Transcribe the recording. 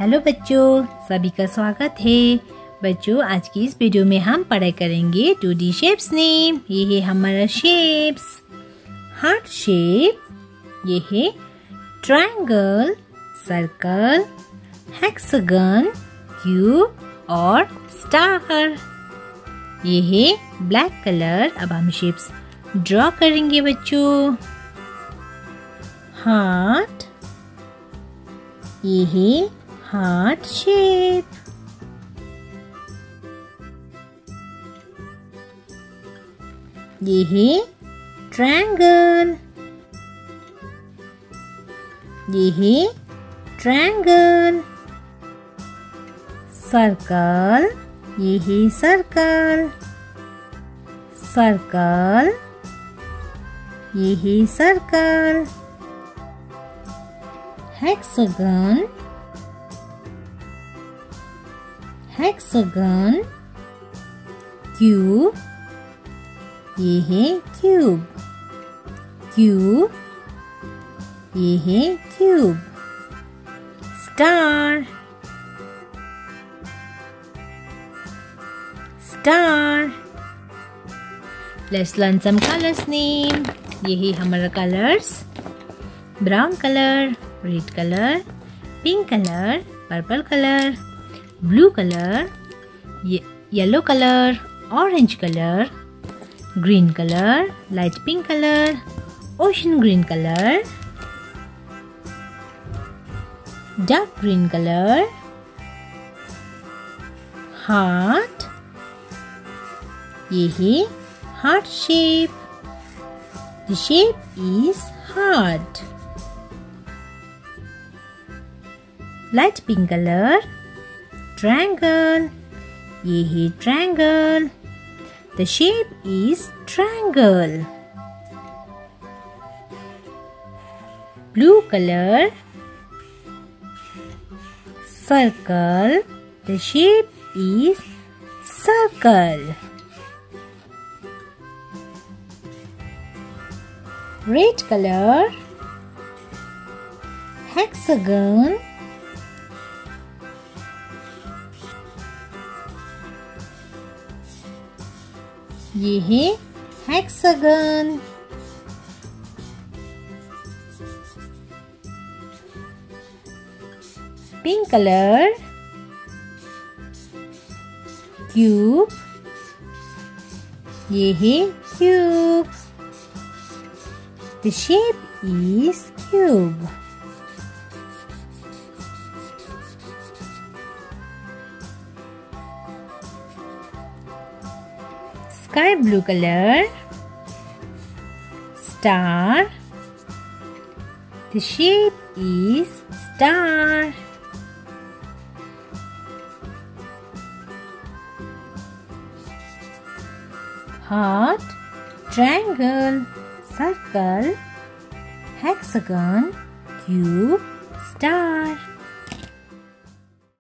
Hello बच्चों, सभी का स्वागत है। बच्चों, आज की इस वीडियो में हम पढ़ाई करेंगे टू डी शेप्स नेम ये है हमारा शेप्स। हार्ट शेप, ये है ट्रायंगल, सर्कल, हेक्सागन, क्यूब और स्टार। ये है ब्लैक कलर। अब हम शेप्स ड्रॉ करेंगे बच्चों। हार्ट, ये है हार्ट शेप ये है ट्रायंगल। ये है ट्रायंगल। सर्कल, ये है सर्कल। सर्कल, ये है सर्कल। Hexagon hexagon, cube, ये है क्यूब क्यूब ये है cube star star let's learn some colours name ये है हमारा colours brown colour red colour pink colour purple colour blue colour yellow colour orange colour green colour light pink colour ocean green colour dark green colour heart ये heart shape The shape is heart. light pink triangle. ये है triangle. The shape is triangle. Blue color. Circle. The shape is circle. Red color. Hexagon ये है hexagon pink colour cube ये है cube the shape is cube sky blue color. Star. The shape is star. Heart triangle circle hexagon cube star